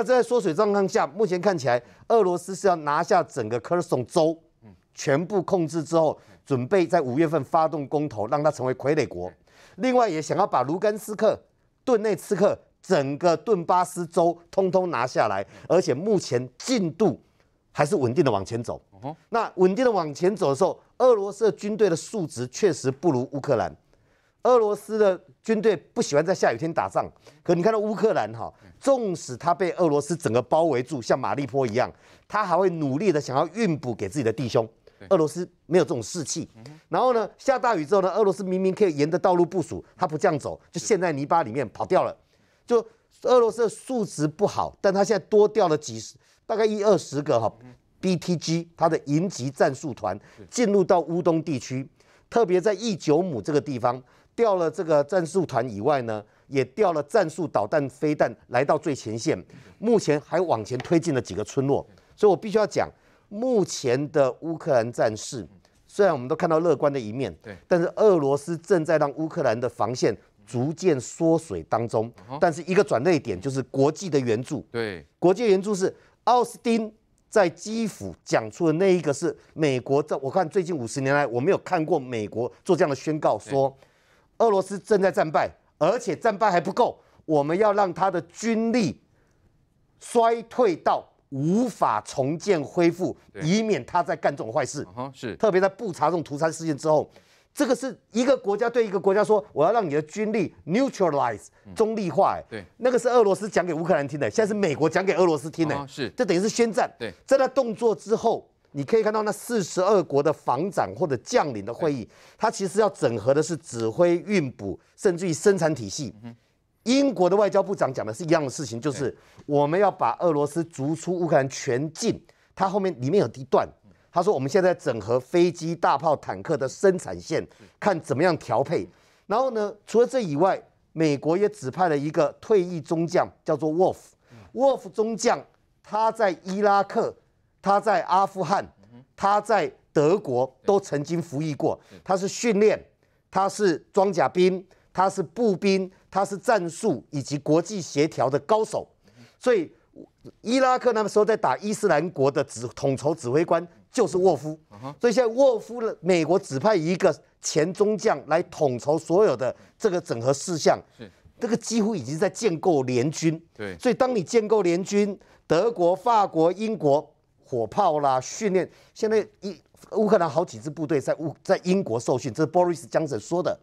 那在缩水状况下，目前看起来俄罗斯是要拿下整个科尔松州，全部控制之后，准备在五月份发动公投，让它成为傀儡国。另外也想要把卢甘斯克、顿内茨克整个顿巴斯州通通拿下来，而且目前进度还是稳定的往前走。那稳定的往前走的时候，俄罗斯的军队的数值确实不如乌克兰。俄罗斯的军队不喜欢在下雨天打仗，可你看到乌克兰哈，纵使他被俄罗斯整个包围住，像马利坡一样，他还会努力的想要运补给自己的弟兄。俄罗斯没有这种士气。然后呢，下大雨之后呢，俄罗斯明明可以沿着道路部署，他不这样走，就陷在泥巴里面跑掉了。就俄罗斯的数值不好，但他现在多掉了几十，大概一二十个哈 BTG 他的营级战术团进入到乌东地区，特别在一九姆这个地方。调了这个战术团以外呢，也调了战术导弹飞弹来到最前线，目前还往前推进了几个村落，所以我必须要讲，目前的乌克兰战事，虽然我们都看到乐观的一面，对，但是俄罗斯正在让乌克兰的防线逐渐缩水当中，但是一个转捩点就是国际的援助，对，国际援助是奥斯汀在基辅讲出的那一个是美国在，我看最近五十年来我没有看过美国做这样的宣告说。俄罗斯正在战败，而且战败还不够，我们要让他的军力衰退到无法重建恢复，以免他再干这种坏事。是，特别在布查这种屠杀事件之后，这个是一个国家对一个国家说，我要让你的军力 neutralize 中立化。哎，对，那个是俄罗斯讲给乌克兰听的，现在是美国讲给俄罗斯听的。是，这等于是宣战。对，在他动作之后。你可以看到那四十二国的防长或者将领的会议，他其实要整合的是指挥、运补，甚至于生产体系。英国的外交部长讲的是一样的事情，就是我们要把俄罗斯逐出乌克兰全境。他后面里面有一段，他说我们现在整合飞机、大炮、坦克的生产线，看怎么样调配。然后呢，除了这以外，美国也指派了一个退役中将，叫做 Wolf。Wolf 中将他在伊拉克。他在阿富汗，他在德国都曾经服役过。他是训练，他是装甲兵，他是步兵，他是战术以及国际协调的高手。所以伊拉克那个时候在打伊斯兰国的指统筹指挥官就是沃夫。所以现在沃夫的美国指派一个前中将来统筹所有的这个整合事项。这个几乎已经在建构联军。对，所以当你建构联军，德国、法国、英国。火炮啦，训练。现在一乌克兰好几支部队在乌在英国受训，这是 Boris Johnson 说的。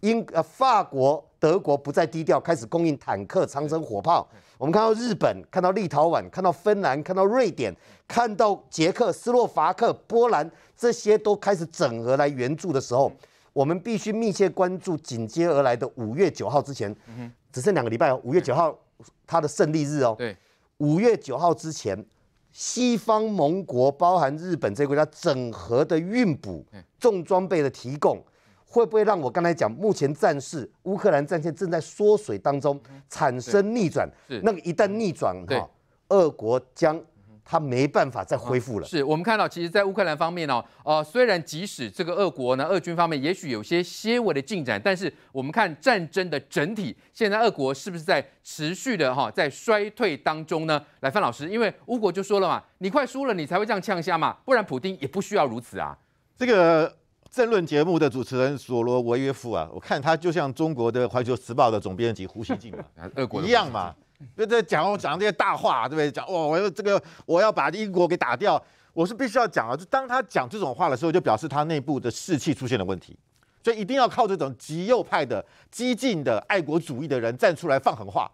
英呃法国、德国不再低调，开始供应坦克、长城火炮。我们看到日本，看到立陶宛，看到芬兰，看到瑞典，看到捷克斯洛伐克、波兰，这些都开始整合来援助的时候，我们必须密切关注紧接而来的五月九号之前，只剩两个礼拜哦。五月九号他的胜利日哦。对，五月九号之前。西方盟国包含日本这个国家整合的运补、重装备的提供，会不会让我刚才讲目前战事乌克兰战线正在缩水当中产生逆转？那个一旦逆转哈，俄国将。他没办法再恢复了。是我们看到，其实，在乌克兰方面呢，呃，虽然即使这个俄国呢，俄军方面也许有些些微的进展，但是我们看战争的整体，现在俄国是不是在持续的哈，在衰退当中呢？来，范老师，因为乌国就说了嘛，你快输了，你才会这样呛下嘛，不然普京也不需要如此啊。这个政论节目的主持人索罗维约夫啊，我看他就像中国的《环球时报》的总编辑胡锡进嘛，俄国一样嘛。就在讲讲这些大话，对不对？讲哦，我要这个，我要把英国给打掉，我是必须要讲啊。就当他讲这种话的时候，就表示他内部的士气出现了问题，所以一定要靠这种极右派的、激进的、爱国主义的人站出来放狠话。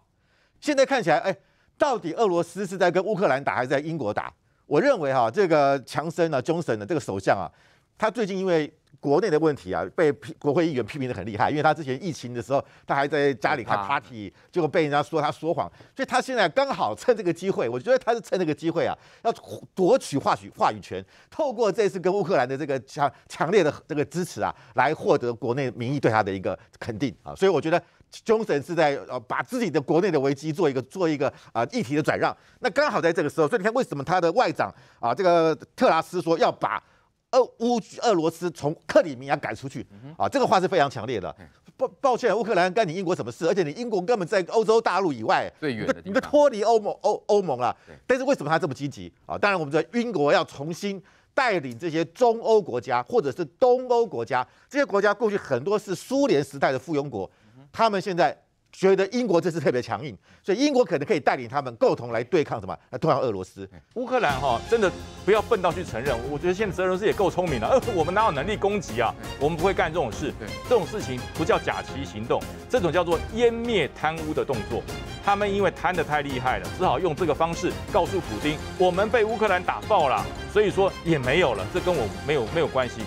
现在看起来，哎，到底俄罗斯是在跟乌克兰打，还是在英国打？我认为哈，这个强森啊、中神的这个首相啊，他最近因为。国内的问题啊，被国会议员批评的很厉害，因为他之前疫情的时候，他还在家里开 party，结果被人家说他说谎，所以他现在刚好趁这个机会，我觉得他是趁这个机会啊，要夺取话语话语权，透过这次跟乌克兰的这个强强烈的这个支持啊，来获得国内民意对他的一个肯定啊，所以我觉得 Johnson 是在呃把自己的国内的危机做一个做一个啊议题的转让，那刚好在这个时候，所以你看为什么他的外长啊这个特拉斯说要把。俄乌俄罗斯从克里米亚赶出去啊，这个话是非常强烈的。抱抱歉，乌克兰干你英国什么事？而且你英国根本在欧洲大陆以外，最远的你都脱离欧盟欧欧盟了对。但是为什么他这么积极啊？当然，我们知道英国要重新带领这些中欧国家或者是东欧国家，这些国家过去很多是苏联时代的附庸国，他们现在。觉得英国这次特别强硬，所以英国可能可以带领他们共同来对抗什么？来对抗俄罗斯。乌克兰哈、真的不要笨到去承认，我觉得现在俄罗斯也够聪明了。呃，我们哪有能力攻击啊？我们不会干这种事对。这种事情不叫假旗行动，这种叫做湮灭贪污的动作。他们因为贪得太厉害了，只好用这个方式告诉普京，我们被乌克兰打爆了，所以说也没有了，这跟我没有没有关系。